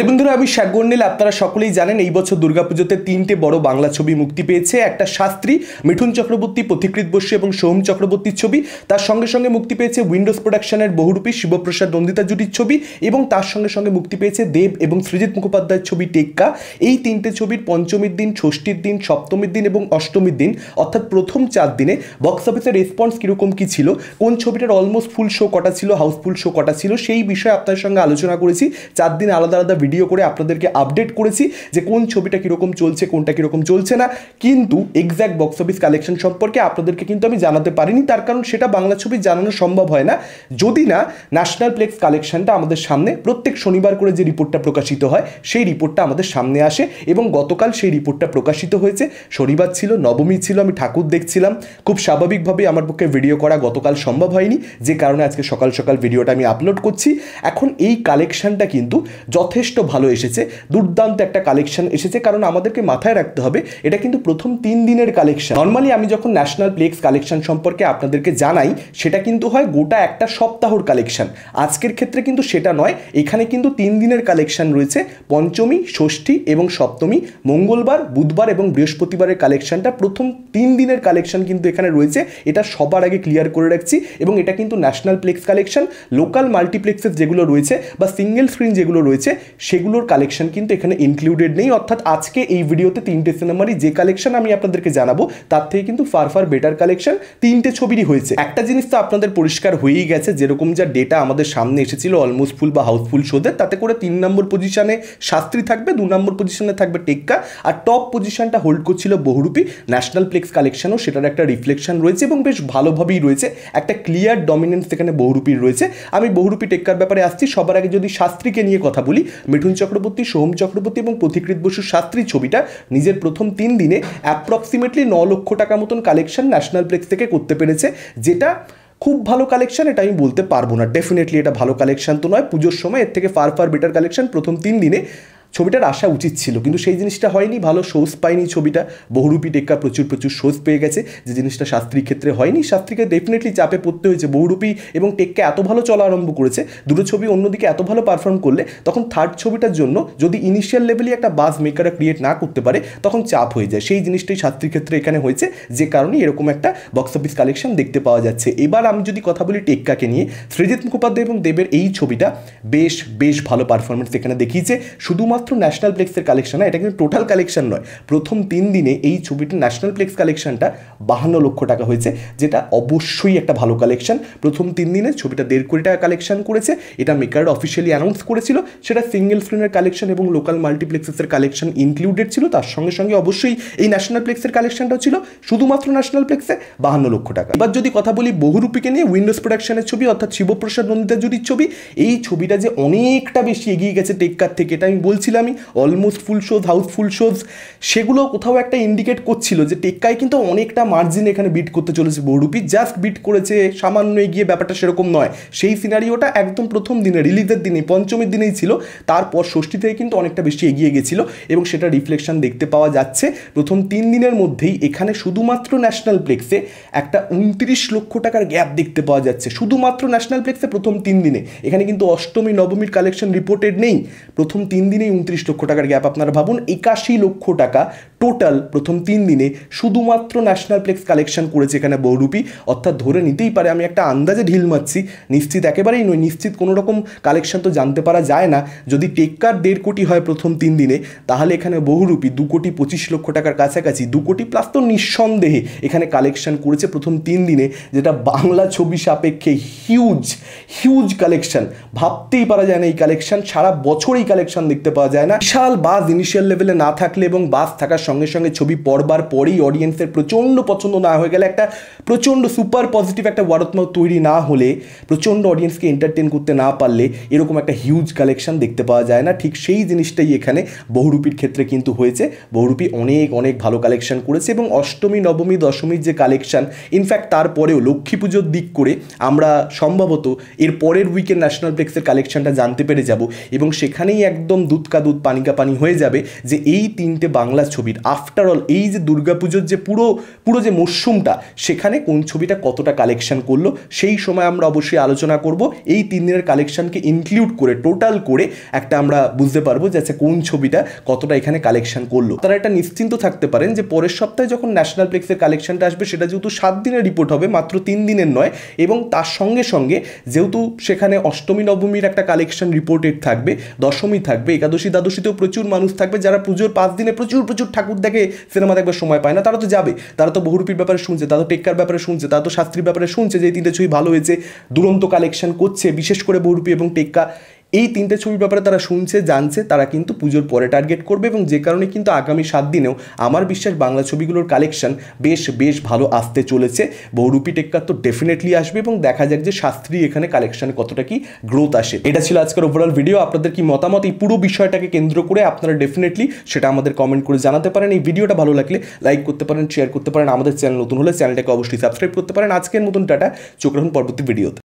তাহলে বন্ধুরা, আমি শাকগন্ডিল আপনারা সকলেই জানেন এই বছর দুর্গাপুজোতে তিনটে বড় বাংলা ছবি মুক্তি পেয়েছে। একটা শাস্ত্রী, মিঠুন চক্রবর্তী পথিকৃত বসু এবং সোহম চক্রবর্তীর ছবি। তার সঙ্গে সঙ্গে মুক্তি পেয়েছে উইন্ডোজ প্রোডাকশনের বহুরূপী শিবপ্রসাদ নন্দিতা জুটির ছবি এবং তার সঙ্গে সঙ্গে মুক্তি পেয়েছে দেব এবং সৃজিত মুখোপাধ্যায়ের ছবি টেক্কা। এই তিনটে ছবির পঞ্চমীর দিন, ষষ্ঠীর দিন, সপ্তমীর দিন এবং অষ্টমীর দিন, অর্থাৎ প্রথম চার দিনে বক্স অফিসের রেসপন্স কীরকম কী ছিল, কোন ছবিটার অলমোস্ট ফুল শো কটা ছিল হাউসফুল শো কটা ছিল, সেই বিষয়ে আপনার সঙ্গে আলোচনা করেছি। চার দিন আলাদা আলাদা ভিডিও করে আপনাদেরকে আপডেট করেছি যে কোন ছবিটা কীরকম চলছে, কোনটা কীরকম চলছে না। কিন্তু এক্স্যাক্ট বক্স অফিস কালেকশন সম্পর্কে আপনাদেরকে কিন্তু আমি জানাতে পারিনি, তার কারণ সেটা বাংলা ছবি জানানো সম্ভব হয় না। যদি না ন্যাশনাল প্লেক্স কালেকশনটা আমাদের সামনে প্রত্যেক শনিবার করে যে রিপোর্টটা প্রকাশিত হয়, সেই রিপোর্টটা আমাদের সামনে আসে এবং গতকাল সেই রিপোর্টটা প্রকাশিত হয়েছে। শনিবার ছিল, নবমী ছিল, আমি ঠাকুর দেখছিলাম। খুব স্বাভাবিকভাবে আমার পক্ষে ভিডিও করা গতকাল সম্ভব হয়নি, যে কারণে আজকে সকাল সকাল ভিডিওটা আমি আপলোড করছি। এখন এই কালেকশনটা কিন্তু যথেষ্ট ভালো এসেছে, দুর্দান্ত একটা কালেকশন এসেছে, কারণ আমাদেরকে মাথায় রাখতে হবে, এটা কিন্তু প্রথম তিন দিনের কালেকশন নর্মালি আমি যখন ন্যাশনাল প্লেক্স কালেকশন সম্পর্কে আপনাদেরকে জানাই, সেটা কিন্তু হয় গোটা একটা সপ্তাহর কালেকশন আজকের ক্ষেত্রে কিন্তু সেটা নয়, এখানে কিন্তু তিন দিনের কালেকশন রয়েছে, পঞ্চমী, ষষ্ঠী এবং সপ্তমী, মঙ্গলবার, বুধবার এবং বৃহস্পতিবারের কালেকশনটা প্রথম তিন দিনের কালেকশন কিন্তু এখানে রয়েছে, এটা সবার আগে ক্লিয়ার করে রাখছি এবং এটা কিন্তু national plex collection local multiplexes যেগুলো রয়েছে বা সিঙ্গেল স্ক্রিন যেগুলো রয়েছে সেগুলোর কালেকশন কিন্তু এখানে ইনক্লুডেড নেই। অর্থাৎ আজকে এই ভিডিওতে তিনটে সিনেমারই যে কালেকশন আমি আপনাদেরকে জানাব, তার থেকে কিন্তু ফার ফার বেটার কালেকশন তিনটে ছবিরই হয়েছে। একটা জিনিস তো আপনাদের পরিষ্কার হয়েই গেছে, যেরকম যা ডেটা আমাদের সামনে এসেছিল অলমোস্ট ফুল বা হাউসফুল শোদের তাতে করে তিন নম্বর পজিশনে শাস্ত্রী থাকবে, দু নম্বর পজিশনে থাকবে টেক্কা, আর টপ পজিশনটা হোল্ড করছিল বহুরূপী ন্যাশনাল প্লেক্স কালেকশনও সেটার একটা রিফ্লেকশন রয়েছে এবং বেশ ভালোভাবেই রয়েছে। একটা ক্লিয়ার ডমিনেন্স সেখানে বহুরূপীর রয়েছে। আমি বহুরূপী টেক্কার ব্যাপারে আসছি, সবার আগে যদি শাস্ত্রীকে নিয়ে কথা বলি মিঠুন চক্রবর্তী, সোহম চক্রবর্তী এবং পথিকৃত বসু শাস্ত্রী ছবিটা নিজের প্রথম তিন দিনে অ্যাপ্রক্সিমেটলি ন লক্ষ টাকা মতন কালেকশন ন্যাশনাল প্লেক্স থেকে করতে পেরেছে, যেটা খুব ভালো কালেকশন এটা আমি বলতে পারব না। ডেফিনেটলি এটা ভালো কালেকশন তো নয়। পুজোর সময় এর থেকে ফার ফার বেটার কালেকশন প্রথম তিন দিনে ছবিটার আসা উচিত ছিল, কিন্তু সেই জিনিসটা হয়নি, ভালো শোজ পায়নি ছবিটা, বহুরূপী টেক্কা প্রচুর প্রচুর শোজ পেয়ে গেছে, যে জিনিসটা শাস্ত্রীর ক্ষেত্রে হয়নি, শাস্ত্রীকে ডেফিনেটলি চাপে পড়তে হয়েছে, বহুরূপী এবং টেক্কা এত ভালো চলা আরম্ভ করেছে, দুটো ছবি অন্যদিকে এত ভালো পারফর্ম করলে, তখন থার্ড ছবিটার জন্য যদি ইনিশিয়াল লেভেলে একটা বাস মেকাররা ক্রিয়েট না করতে পারে, তখন চাপ হয়ে যায়। সেই জিনিসটাই শাস্ত্রীর ক্ষেত্রে এখানে হয়েছে, যে কারণে এরকম একটা বক্স অফিস কালেকশন দেখতে পাওয়া যাচ্ছে। এবার আমি যদি কথা বলি টেক্কাকে নিয়ে সৃজিৎ মুখোপাধ্যায় এবং দেবের এই ছবিটা বেশ বেশ ভালো পারফরমেন্স এখানে দেখিয়েছে। শুধুমাত্র ন্যাশনাল প্লেক্সের কালেকশন না, এটা কিন্তু টোটাল কালেকশন নয়। প্রথম তিন দিনে এই ছবিটির ন্যাশনাল প্লেক্স কালেকশনটা বাহান্ন লক্ষ টাকা হয়েছে, যেটা অবশ্যই একটা ভালো কালেকশন প্রথম তিন দিনে ছবিটা দেড় কোটি টাকা কালেকশন করেছে, এটা মেকার অফিসিয়ালি অ্যানাউন্স করেছিল, সেটা সিঙ্গেল স্ক্রিনের কালেকশন এবং লোকাল মাল্টিপ্লেক্সেসের কালেকশন ইনক্লুডেড ছিল, তার সঙ্গে সঙ্গে অবশ্যই এই ন্যাশনাল প্লেক্সের কালেকশনটাও ছিল, শুধুমাত্র ন্যাশনাল প্লেক্সে বাহান্ন লক্ষ টাকা। এবার যদি কথা বলি বহুরূপীকে নিয়ে উইন্ডোজ প্রোডাকশনের ছবি, অর্থাৎ শিবপ্রসাদ নন্দিতা জুরির ছবি, এই ছবিটা যে অনেকটা বেশি এগিয়ে গেছে টেক্কার থেকে, এটা আমি বলছিলামই almost full shows housefull shows সেগুলো কোথাও একটা ইন্ডিকেট করছিল যে টেক্কায় কিন্তু অনেকটা মার্জিন এখানে বিট করতে চলেছে বহুরূপী জাস্ট বিট করেছে, সামান্য এগিয়ে ব্যাপারটা সেরকম নয়। সেই সিনারিওটা একদম প্রথম দিনে রিলিজের দিনে, পঞ্চমীর দিনেই ছিল, তারপর ষষ্ঠী থেকে কিন্তু অনেকটা বেশি এগিয়ে গেছিল এবং সেটা রিফ্লেকশন দেখতে পাওয়া যাচ্ছে। প্রথম তিন দিনের মধ্যেই এখানে শুধুমাত্র ন্যাশনাল প্লেক্সে একটা উনত্রিশ লক্ষ টাকার গ্যাপ দেখতে পাওয়া যাচ্ছে। শুধুমাত্র ন্যাশনাল প্লেক্সে প্রথম তিন দিনে। এখানে কিন্তু অষ্টমী, নবমীর কালেকশন রিপোর্টেড নেই। প্রথম তিন দিনেই উনত্রিশ লক্ষ টাকার গ্যাপ আপনারা ভাবুন। একাশি লক্ষ টাকা টোটাল প্রথম তিন দিনে শুধুমাত্র ন্যাশনাল প্লেক্স কালেকশন করেছে এখানে বহুরূপী। অর্থাৎ ধরে নিতেই পারে, আমি একটা আন্দাজে ঢিল মারছি। নিশ্চিত একেবারেই নয়, নিশ্চিত কোনো রকম কালেকশন তো জানতে পারা যায় না। যদি টেক্কার দেড় কোটি হয় প্রথম তিন দিনে, তাহলে এখানে বহুরূপী দু কোটি পঁচিশ লক্ষ টাকার কাছাকাছি, দু কোটি প্লাস তো নিঃসন্দেহে এখানে কালেকশন করেছে প্রথম তিন দিনে, যেটা বাংলা ছবি সাপেক্ষে হিউজ হিউজ কালেকশন ভাবতেই পারা যায় না এই কালেকশন সারা বছর এই কালেকশন দেখতে পাওয়া যায় না। বিশাল বাস ইনিশিয়াল লেভেলে না থাকলে এবং বাস থাকার সঙ্গে সঙ্গে ছবি পড়বার পরেই অডিয়েন্সের প্রচণ্ড পছন্দ না হয়ে গেলে একটা প্রচণ্ড সুপার পজিটিভ একটা ওয়ারতমাও তৈরি না হলে, প্রচণ্ড অডিয়েন্সকে এন্টারটেন করতে না পারলে এরকম একটা হিউজ কালেকশন দেখতে পাওয়া যায় না। ঠিক সেই জিনিসটাই এখানে বহুরূপীর ক্ষেত্রে কিন্তু হয়েছে। বহুরূপী অনেক অনেক ভালো কালেকশন করেছে এবং অষ্টমী, নবমী, দশমীর যে কালেকশন ইনফ্যাক্ট তারপরেও লক্ষ্মী পুজোর দিক করে আমরা সম্ভবত এর পরের উইকের ন্যাশনাল প্লেক্সের কালেকশনটা জানতে পেরে যাব এবং সেখানেই একদম দুধ দুধ পানিকা পানি হয়ে যাবে যে এই তিনটে বাংলা ছবির। আফটার অল এই যে দুর্গাপুজোর যে পুরো পুরো যে মরশুমটা সেখানে কোন ছবিটা কতটা কালেকশন করল, সেই সময় আমরা অবশ্যই আলোচনা করব। এই তিন দিনের কালেকশনকে ইনক্লুড করে টোটাল করে একটা আমরা বুঝতে পারব যে আচ্ছা কোন ছবিটা কতটা এখানে কালেকশন করল। তারা এটা নিশ্চিন্ত থাকতে পারেন যে পরের সপ্তাহে যখন ন্যাশনাল প্লেক্সের কালেকশনটা আসবে, সেটা যেহেতু সাত দিনের রিপোর্ট হবে, মাত্র তিন দিনের নয়, এবং তার সঙ্গে সঙ্গে যেহেতু সেখানে অষ্টমী, নবমীর একটা কালেকশন রিপোর্টেড থাকবে, দশমী থাকবে একাদশী দ্বাদশীতেও প্রচুর মানুষ থাকবে, যারা পুজোর পাঁচ দিনে প্রচুর প্রচুর ঠাকুর দেখে সিনেমা দেখবার সময় পায় না। তারা তো যাবে, তারা তো বহুরূপীর ব্যাপারে শুনছে, তারা তো টেক্কার ব্যাপারে শুনছে, তারা তো শাস্ত্রীর ব্যাপারে শুনছে যে এই তিনটে ছবি ভালো হয়েছে, দুরন্ত কালেকশন করছে, বিশেষ করে বহুরূপী এবং টেক্কা। এই তিনটে ছবির ব্যাপারে তারা শুনছে, জানছে, তারা কিন্তু পুজোর পরে টার্গেট করবে এবং যে কারণে কিন্তু আগামী সাত দিনেও আমার বিশ্বাস বাংলা ছবিগুলোর কালেকশন বেশ বেশ ভালো আসতে চলেছে। বহুরূপী টেক্কার তো ডেফিনেটলি আসবে এবং দেখা যাক যে শাস্ত্রী এখানে কালেকশনে কতটা কি গ্রোথ আসে। এটা ছিল আজকের ওভারঅল ভিডিও আপনাদের কি মতামত? এই পুরো বিষয়টাকে কেন্দ্র করে আপনারা ডেফিনেটলি সেটা আমাদের কমেন্ট করে জানাতে পারেন। এই ভিডিওটা ভালো লাগলে লাইক করতে পারেন শেয়ার করতে পারেন। আমাদের চ্যানেল নতুন হলে চ্যানেলটাকে অবশ্যই সাবস্ক্রাইব করতে পারেন। আজকের মতন টাটা। চোখ রাখুন পরবর্তী ভিডিওতে